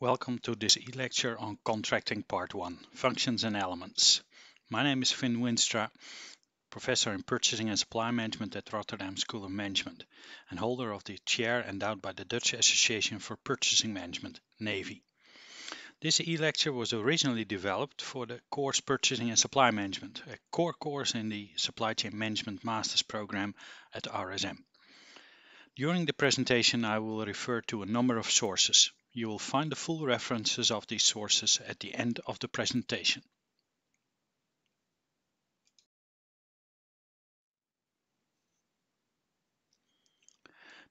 Welcome to this e-lecture on Contracting Part 1, Functions and Elements. My name is Finn Wynstra, Professor in Purchasing and Supply Management at Rotterdam School of Management and holder of the chair endowed by the Dutch Association for Purchasing Management, NEVI. This e-lecture was originally developed for the course Purchasing and Supply Management, a core course in the Supply Chain Management Master's Program at RSM. During the presentation I will refer to a number of sources, you will find the full references of these sources at the end of the presentation.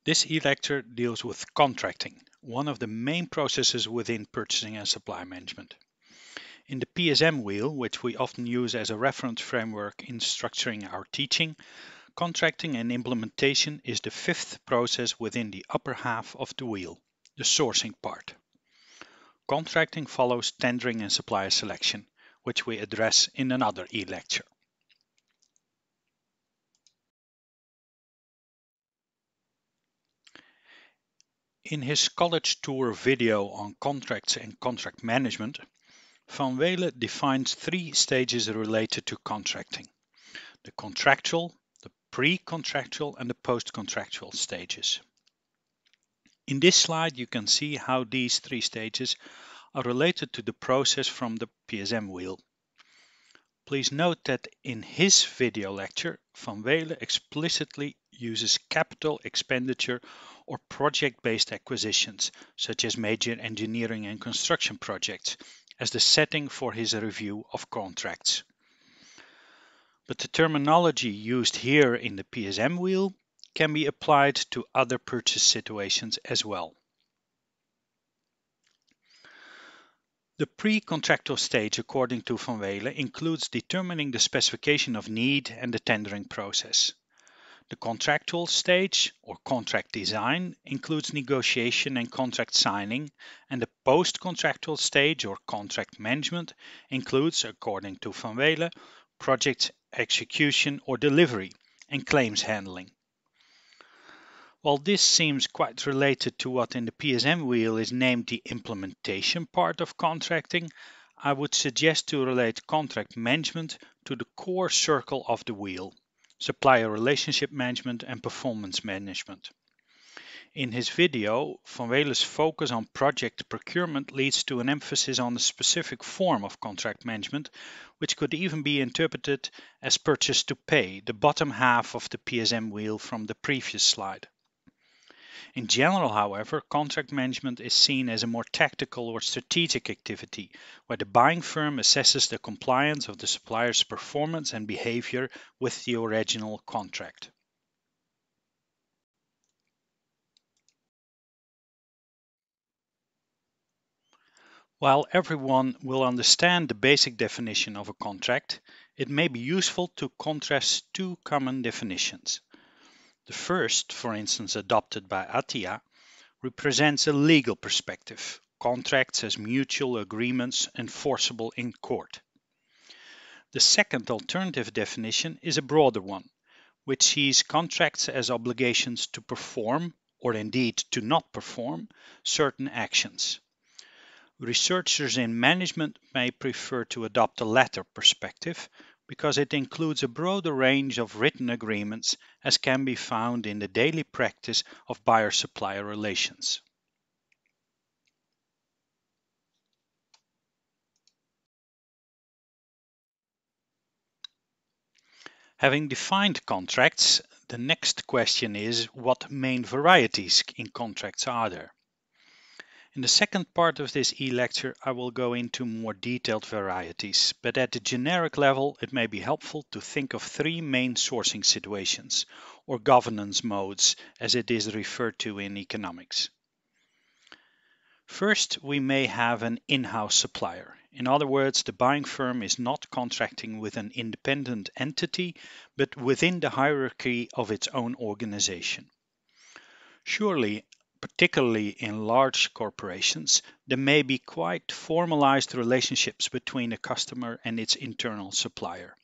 This e-lecture deals with contracting, one of the main processes within purchasing and supply management. In the PSM wheel, which we often use as a reference framework in structuring our teaching, contracting and implementation is the fifth process within the upper half of the wheel the sourcing part. Contracting follows tendering and supplier selection, which we address in another e-lecture. In his college tour video on contracts and contract management, Van Weele defines three stages related to contracting. The contractual, the pre-contractual and the post-contractual stages. In this slide, you can see how these three stages are related to the process from the PSM wheel. Please note that in his video lecture, Van Weele explicitly uses capital expenditure or project-based acquisitions, such as major engineering and construction projects, as the setting for his review of contracts. But the terminology used here in the PSM wheel can be applied to other purchase situations as well. The pre-contractual stage, according to Van Weele, includes determining the specification of need and the tendering process. The contractual stage, or contract design, includes negotiation and contract signing, and the post-contractual stage, or contract management, includes, according to Van Weele, project execution or delivery and claims handling. While this seems quite related to what in the PSM wheel is named the implementation part of contracting, I would suggest to relate contract management to the core circle of the wheel, supplier relationship management and performance management. In his video, Van Weele's focus on project procurement leads to an emphasis on a specific form of contract management, which could even be interpreted as purchase to pay, the bottom half of the PSM wheel from the previous slide. In general, however, contract management is seen as a more tactical or strategic activity, where the buying firm assesses the compliance of the supplier's performance and behavior with the original contract. While everyone will understand the basic definition of a contract, it may be useful to contrast two common definitions. The first, for instance adopted by Atiyah, represents a legal perspective, contracts as mutual agreements enforceable in court. The second alternative definition is a broader one, which sees contracts as obligations to perform, or indeed to not perform, certain actions. Researchers in management may prefer to adopt the latter perspective, because it includes a broader range of written agreements as can be found in the daily practice of buyer-supplier relations. Having defined contracts, the next question is what main varieties in contracts are there? In the second part of this e-lecture I will go into more detailed varieties, but at the generic level it may be helpful to think of three main sourcing situations, or governance modes as it is referred to in economics. First, we may have an in-house supplier. In other words, the buying firm is not contracting with an independent entity, but within the hierarchy of its own organization. Surely particularly in large corporations, there may be quite formalized relationships between a customer and its internal supplier.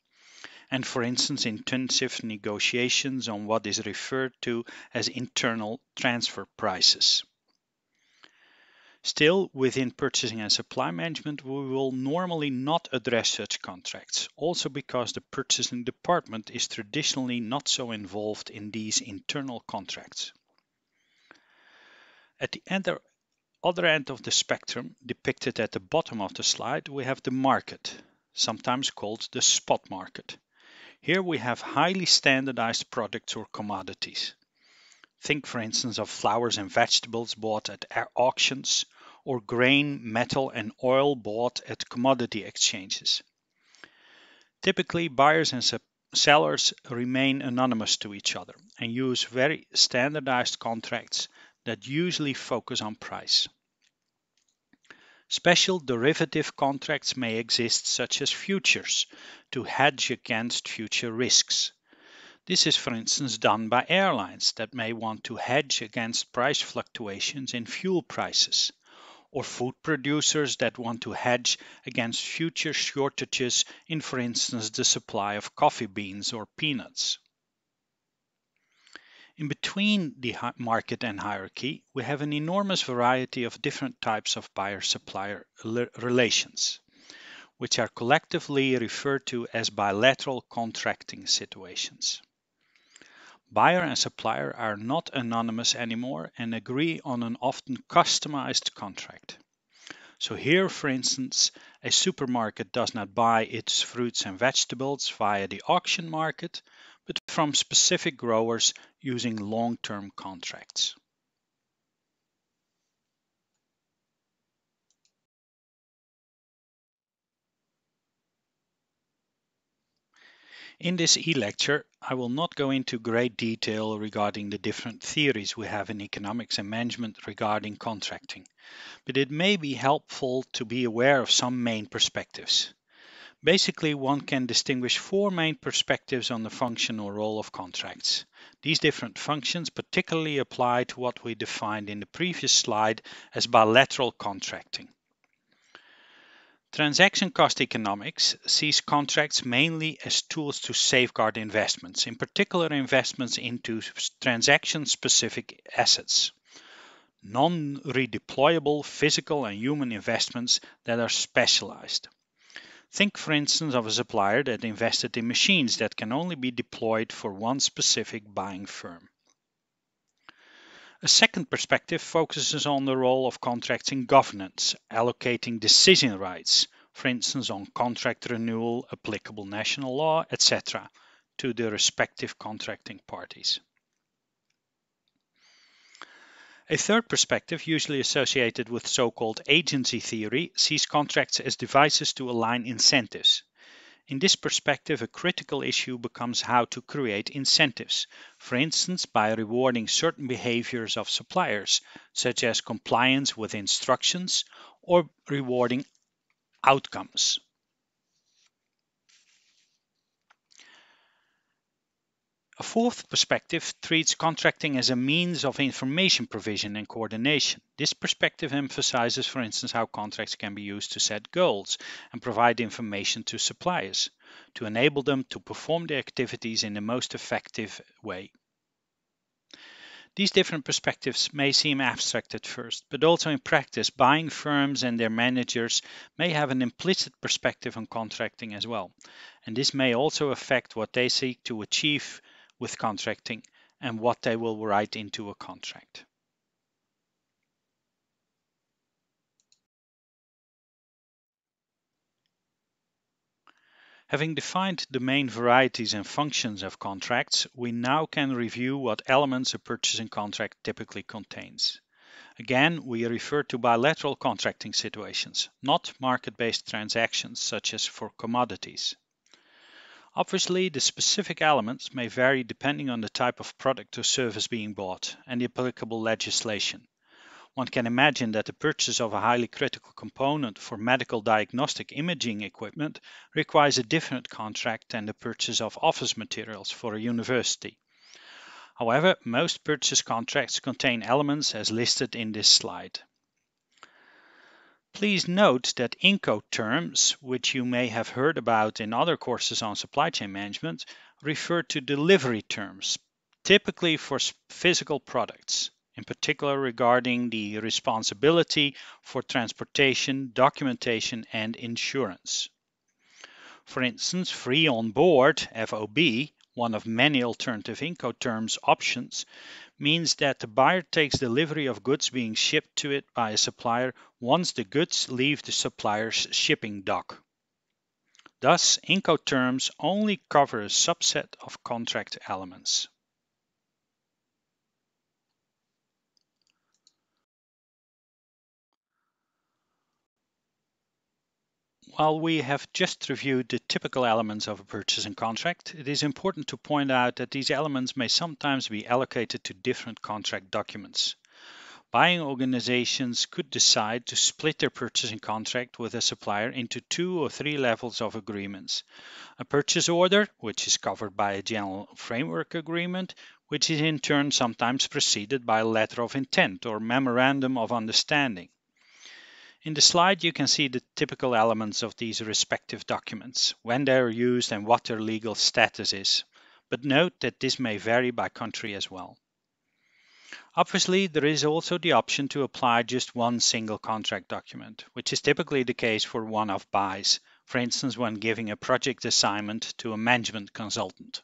And for instance, intensive negotiations on what is referred to as internal transfer prices. Still, within purchasing and supply management, we will normally not address such contracts, also because the purchasing department is traditionally not so involved in these internal contracts. At the other end of the spectrum, depicted at the bottom of the slide, we have the market, sometimes called the spot market. Here we have highly standardized products or commodities. Think, for instance, of flowers and vegetables bought at auctions or grain, metal, and oil bought at commodity exchanges. Typically, buyers and sellers remain anonymous to each other and use very standardized contracts that usually focus on price. Special derivative contracts may exist, such as futures, to hedge against future risks. This is, for instance, done by airlines that may want to hedge against price fluctuations in fuel prices or food producers that want to hedge against future shortages in, for instance, the supply of coffee beans or peanuts. In between the market and hierarchy, we have an enormous variety of different types of buyer-supplier relations, which are collectively referred to as bilateral contracting situations. Buyer and supplier are not anonymous anymore and agree on an often customized contract. So here, for instance, a supermarket does not buy its fruits and vegetables via the auction market, from specific growers using long-term contracts. In this e-lecture, I will not go into great detail regarding the different theories we have in economics and management regarding contracting, but it may be helpful to be aware of some main perspectives. Basically, one can distinguish four main perspectives on the function or role of contracts. These different functions particularly apply to what we defined in the previous slide as bilateral contracting. Transaction cost economics sees contracts mainly as tools to safeguard investments, in particular investments into transaction-specific assets, non-redeployable physical and human investments that are specialized. Think, for instance, of a supplier that invested in machines that can only be deployed for one specific buying firm. A second perspective focuses on the role of contracts in governance, allocating decision rights, for instance on contract renewal, applicable national law, etc., to the respective contracting parties. A third perspective, usually associated with so-called agency theory, sees contracts as devices to align incentives, in this perspective, a critical issue becomes how to create incentives, for instance, by rewarding certain behaviors of suppliers, such as compliance with instructions or rewarding outcomes. A fourth perspective treats contracting as a means of information provision and coordination. This perspective emphasizes, for instance, how contracts can be used to set goals and provide information to suppliers to enable them to perform their activities in the most effective way. These different perspectives may seem abstract at first, but also in practice, buying firms and their managers may have an implicit perspective on contracting as well. And this may also affect what they seek to achieve with contracting and what they will write into a contract. Having defined the main varieties and functions of contracts, we now can review what elements a purchasing contract typically contains. Again, we refer to bilateral contracting situations, not market-based transactions such as for commodities. Obviously, the specific elements may vary depending on the type of product or service being bought and the applicable legislation. One can imagine that the purchase of a highly critical component for medical diagnostic imaging equipment requires a different contract than the purchase of office materials for a university. However, most purchase contracts contain elements as listed in this slide. Please note that Incoterms, which you may have heard about in other courses on supply chain management, refer to delivery terms, typically for physical products. in particular regarding the responsibility for transportation, documentation, and insurance. For instance, free on board FOB, one of many alternative Incoterms options, means that the buyer takes delivery of goods being shipped to it by a supplier once the goods leave the supplier's shipping dock. Thus, Incoterms only cover a subset of contract elements. While we have just reviewed the typical elements of a purchasing contract, it is important to point out that these elements may sometimes be allocated to different contract documents. Buying organizations could decide to split their purchasing contract with a supplier into two or three levels of agreements. A purchase order, which is covered by a general framework agreement, which is in turn sometimes preceded by a letter of intent or memorandum of understanding. In the slide, you can see the typical elements of these respective documents, when they are used and what their legal status is. But note that this may vary by country as well. Obviously, there is also the option to apply just one single contract document, which is typically the case for one-off buys, for instance when giving a project assignment to a management consultant.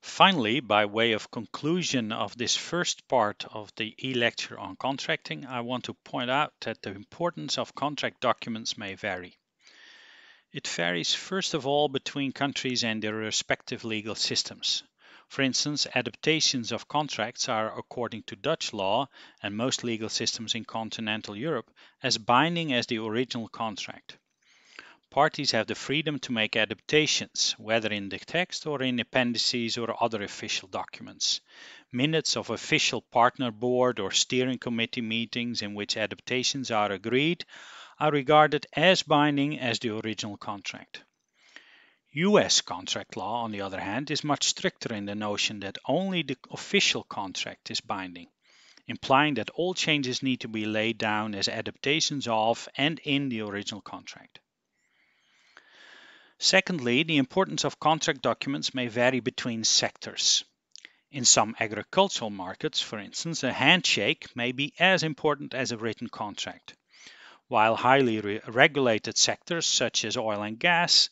Finally, by way of conclusion of this first part of the e-lecture on contracting, I want to point out that the importance of contract documents may vary. It varies first of all between countries and their respective legal systems. For instance, adaptations of contracts are, according to Dutch law and most legal systems in continental Europe, as binding as the original contract. Parties have the freedom to make adaptations, whether in the text or in appendices or other official documents. Minutes of official partner board or steering committee meetings in which adaptations are agreed are regarded as binding as the original contract. US contract law, on the other hand, is much stricter in the notion that only the official contract is binding, implying that all changes need to be laid down as adaptations of and in the original contract. Secondly, the importance of contract documents may vary between sectors. In some agricultural markets, for instance, a handshake may be as important as a written contract, while highly re regulated sectors such as oil and gas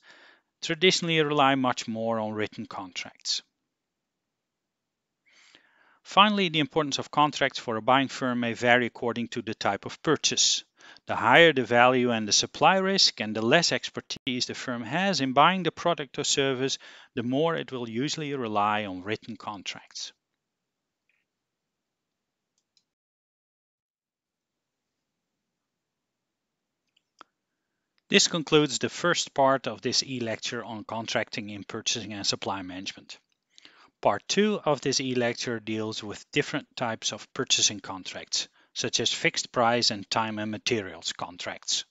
traditionally rely much more on written contracts. Finally, the importance of contracts for a buying firm may vary according to the type of purchase. The higher the value and the supply risk and the less expertise the firm has in buying the product or service, the more it will usually rely on written contracts. This concludes the first part of this e-lecture on contracting in purchasing and supply management. Part 2 of this e-lecture deals with different types of purchasing contracts such as fixed price and time and materials contracts.